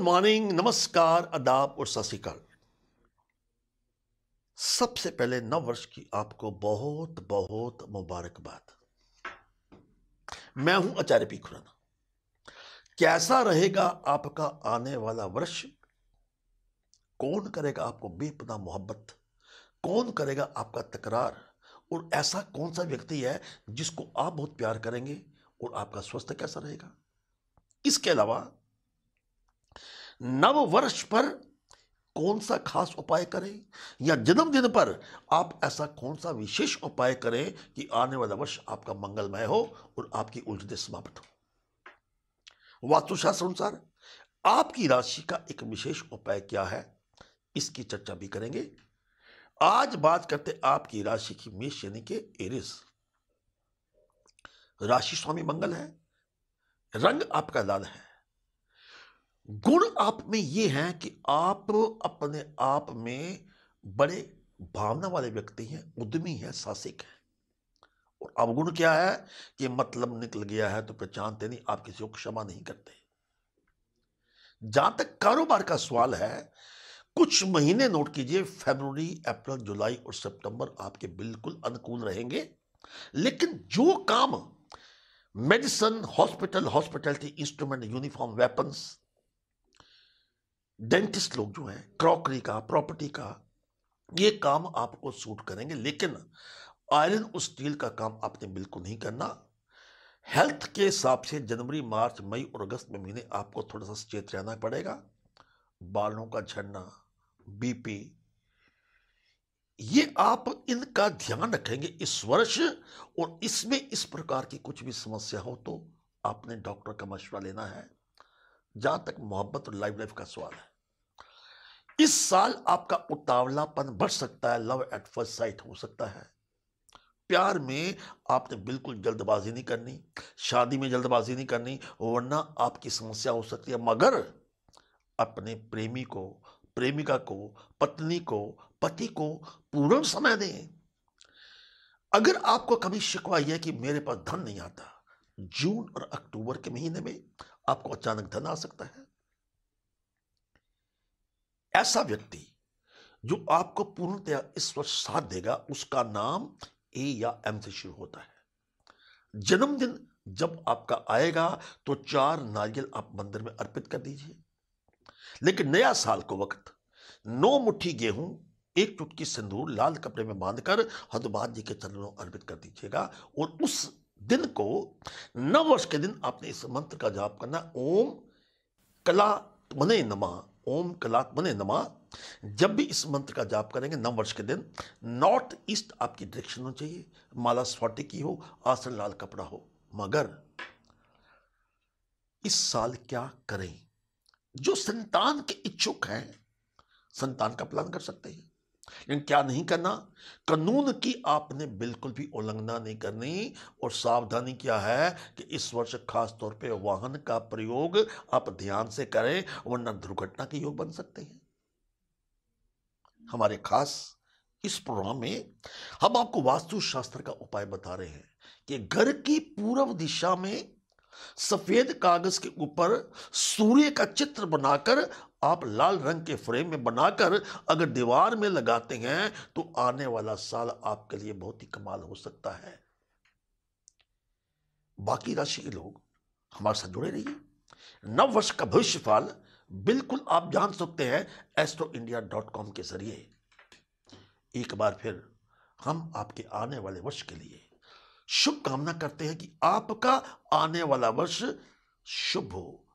Good morning नमस्कार अदाब और सत सबसे पहले नव वर्ष की आपको बहुत बहुत मुबारकबाद। मैं हूँ आचार्य पी खुराना। कैसा रहेगा आपका आने वाला वर्ष? कौन करेगा आपको बेपना मोहब्बत? कौन करेगा आपका तकरार? और ऐसा कौन सा व्यक्ति है जिसको आप बहुत प्यार करेंगे और आपका स्वास्थ्य कैसा रहेगा? इसके अलावा नव वर्ष पर कौन सा खास उपाय करें? या जन्मदिन पर आप ऐसा कौन सा विशेष उपाय करें कि आने वाला वर्ष आपका मंगलमय हो और आपकी उलझने समाप्त हो? वास्तुशास्त्र अनुसार आपकी राशि का एक विशेष उपाय क्या है? इसकी चर्चा भी करेंगे। आज बात करते आपकी राशि की मेष यानी के एरिस। राशि स्वामी मंगल है। रंग आपका लाल है। गुण आप में ये है कि आप अपने आप में बड़े भावना वाले व्यक्ति हैं, उद्यमी हैं, साहसिक हैं। और अवगुण क्या है कि मतलब निकल गया है तो पहचानते नहीं, आप किसी को क्षमा नहीं करते। जहाँ तक कारोबार का सवाल है, कुछ महीने नोट कीजिए, फरवरी, अप्रैल, जुलाई और सितंबर आपके बिल्कुल अनुकूल रहेंगे। लेकिन जो काम medicine, hospital, hospitality, instrument, uniform, weapons dentist लोग जो हैं, क्रॉकरी का, प्रॉपर्टी का, ये काम आपको सूट करेंगे। लेकिन आयरन और स्टील का काम आपने बिल्कुल नहीं करना। हेल्थ के हिसाब से जनवरी, मार्च, मई और अगस्त में महीने आपको थोड़ा सा सचेत रहना पड़ेगा। बालों का झड़ना, बीपी, ये आप इनका ध्यान रखेंगे। इस वर्ष और इसमें इस प्रकार की कुछ भी समस्या हो तो आपने डॉक्टर का मशवरा लेना है। जहाँ तक मोहब्बत और लाइफ लाइफ का सवाल है। इस साल आपका उतावलापन बढ़ सकता है लव एट फ़र्स्ट साइट हो सकता है। प्यार में आपने बिल्कुल जल्दबाजी नहीं करनी, शादी में जल्दबाजी नहीं करनी, वरना आपकी समस्या हो सकती है। मगर अपने प्रेमी को, प्रेमिका को, पत्नी को, पति को पूर्ण समय दें। अगर आपको कभी शिकवा यह कि मेरे पास धन नहीं आता, जून और अक्टूबर के महीने में आपको अचानक धन आ सकता है। ऐसा व्यक्ति जो आपको पूर्णतया वर्ष साथ देगा, उसका नाम ए या एम से शुरू होता है। जन्मदिन जब आपका आएगा तो चार नारियल आप मंदिर में अर्पित कर दीजिए। लेकिन नया साल को वक्त, नौ मुट्ठी गेहूँ, एक चुटकी सिंदूर लाल कपड़े में बांधकर हनुमान जी के चरणों अर्पित कर दीजिएगा। और उस दिन को नव वर्ष के दिन आपने इस मंत्र का जाप करना ओम कला मने नमा। ओम कलाक बने नमा। जब भी इस मंत्र का जाप करेंगे, नव वर्ष के दिन, नॉर्थ ईस्ट आपकी डायरेक्शन होनी चाहिए। माला स्वाटी की हो, आसन लाल कपड़ा हो। मगर, इस साल क्या करें? जो संतान के इच्छुक हैं, संतान का प्लान कर सकते हैं। लेकिन क्या नहीं करना? कानून की आपने बिल्कुल भी उल्लंघना नहीं करनी और सावधानी क्या है कि इस वर्ष खास तौर पे वाहन का प्रयोग आप ध्यान से करें, वरना दुर्घटना के योग बन सकते हैं। हमारे खास इस प्रोग्राम में हम आपको वास्तुशास्त्र का उपाय बता रहे हैं कि घर की पूर्व दिशा में सफ़ेद कागज़ के ऊपर सूर्य का चित्र बनाकर आप लाल रंग के फ्रेम में बनाकर अगर दीवार में लगाते हैं तो आने वाला साल आपके लिए बहुत ही कमाल हो सकता है। बाकी राशि के लोग, हमारे साथ जुड़े रहिए। नव वर्ष का भविष्यफल बिल्कुल आप जान सकते हैं एस्ट्रो इंडिया डॉट कॉम के ज़रिए। एक बार फिर हम आपके आने वाले वर्ष के लिए शुभकामना करते हैं कि आपका आने वाला वर्ष शुभ हो।